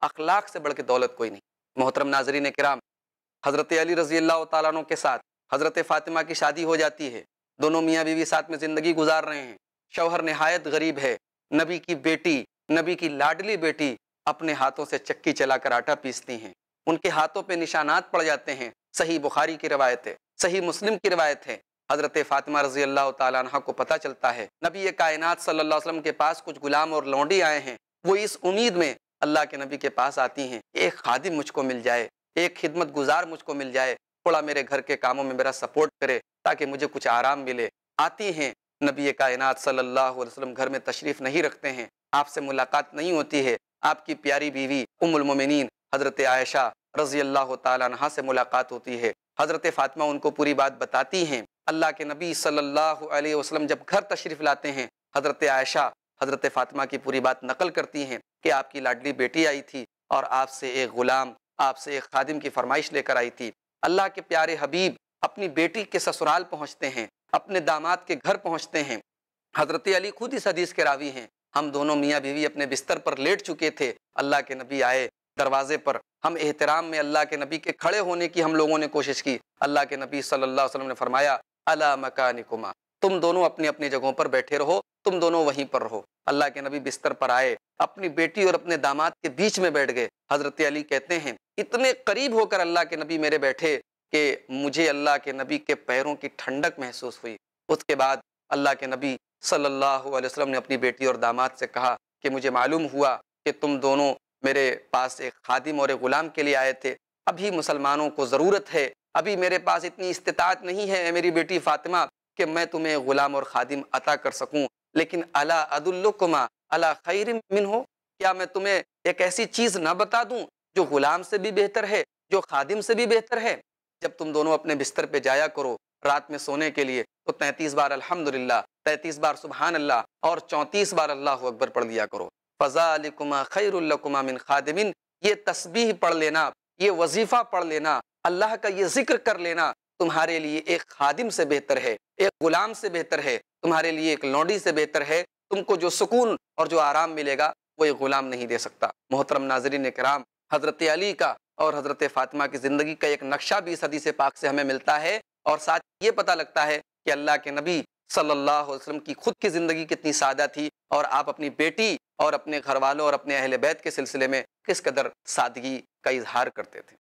اخلاق سے بڑھ کے دولت کوئی نہیں۔ محترم ناظرین کرام، حضرت علی رضی اللہ تعالیٰ عنہ کے ساتھ حضرت فاطمہ کی شادی ہو جاتی ہے۔ دونوں میاں بیوی ساتھ میں زندگی گزار رہے ہیں۔ شوہر نہایت غریب ہے۔ نبی کی بیٹی، نبی کی لاڈلی بیٹی اپنے ہاتھوں سے چکی چلا کر آٹا پیستی ہیں۔ ان کے ہاتھوں پہ نشانات پڑ جاتے ہیں۔ صحیح بخاری کی روایت ہے۔ صحیح مسلم کی روایت ہے۔ حضرت فاطمہ رضی اللہ تعالیٰ عنہ کو پتہ چلتا ہے۔ نبی کائنات صلی اللہ علیہ وسلم کے پاس کچھ غلام اور لونڈی آئے ہیں۔ وہ اس امید میں اللہ کے نبی کے پاس آتی ہیں۔ ایک خادم مجھ کو مل جائے، ایک خدمت گزار مجھ کو مل جائے۔ تھوڑا میرے گھر کے کاموں میں میرا سپورٹ کرے تاکہ مجھے کچھ آرام ملے۔ آتی ہیں۔ نبی کائنات صلی اللہ علیہ وسلم گھر میں تشریف نہیں رکھتے ہیں۔ آپ سے ملاقات نہیں ہوتی ہے۔ آپ کی پیاری بیوی ام المومنین حضرت عائشہ رضی اللہ تعالیٰ عنہ سے ملاقات ہوتی ہے۔ حضرت فاطمہ ان کو پوری بات بتاتی ہیں۔ اللہ کے نبی صلی اللہ علیہ وسلم جب گھر تشریف لاتے ہیں، حضرت عائشہ حضرت فاطمہ کی پوری بات نقل کرتی ہیں کہ آپ کی لاڈلی بیٹی آئی تھی اور آپ سے ایک غلام، آپ سے ایک خادم کی فرمائش لے کر آئی تھی۔ اللہ کے پیارے حبیب اپنی بیٹی کے سسرال پہنچتے ہیں، اپنے داماد کے گھر پہنچتے ہیں۔ حضرت علی خود اس حدیث کے راوی ہیں۔ ہم دونوں میاں بیوی اپنے بستر پر لیٹ چکے تھے۔ اللہ کے نبی آئے دروازے پر۔ ہم احترام میں اللہ کے نبی کے کھڑے ہونے کی ہم لوگوں نے کوشش کی۔ اللہ کے نبی صلی اللہ علیہ وسلم نے فرمایا اللہ مکانکما تم دونوں اپنی اپنی جگہوں پر بیٹھے رہو، تم دونوں وہیں پر رہو۔ اللہ کے نبی بستر پر آئے، اپنی بیٹی اور اپنے داماد کے بیچ میں بیٹھ گئے۔ حضرت علی کہتے ہیں، اتنے قریب ہو کر اللہ کے نبی میرے بیٹھے کہ مجھے اللہ کے نبی کے پیروں کی ٹھنڈک محسوس ہوئی۔ اس کے بعد اللہ کے نبی صلی اللہ علیہ وسلم نے اپنی بیٹی اور داماد سے کہا کہ مجھے معلوم ہوا کہ تم دونوں میرے پاس ایک خادم اور ایک غلام کے لیے آئے تھے۔ ابھی مسلمانوں کو ضرورت ہے، ابھی میرے پاس اتنی استطاعت نہیں ہے میری بیٹی فاطمہ کہ میں تمہیں غلام اور خادم عطا کر سکوں۔ لیکن اللہ عد الکما اللہ خیر من ہو کیا میں تمہیں ایک ایسی چیز نہ بتا دوں جو غلام سے بھی بہتر ہے، جو خادم سے بھی بہتر ہے؟ جب تم دونوں اپنے بستر پہ جایا کرو رات میں سونے کے لیے، تو تینتیس بار الحمدللہ، تینتیس بار سبحان اللہ اور چونتیس بار اللہ اکبر پڑھ لیا کرو۔ فضا خیر الکما من خادمن یہ تسبیح پڑھ لینا، یہ وظیفہ پڑھ لینا، اللہ کا یہ ذکر کر لینا تمہارے لیے ایک خادم سے بہتر ہے، ایک غلام سے بہتر ہے، تمہارے لیے ایک لونڈی سے بہتر ہے۔ تم کو جو سکون اور جو آرام ملے گا، وہ ایک غلام نہیں دے سکتا۔ محترم ناظرین کرام، حضرت علی کا اور حضرت فاطمہ کی زندگی کا ایک نقشہ بھی اس حدیث پاک سے ہمیں ملتا ہے۔ اور ساتھ یہ پتہ لگتا ہے کہ اللہ کے نبی صلی اللہ علیہ وسلم کی خود کی زندگی کتنی سادہ تھی اور آپ اپنی بیٹی اور اپنے گھر والوں اور اپنے اہل بیت کے سلسلے میں کس قدر سادگی کا اظہار کرتے تھے۔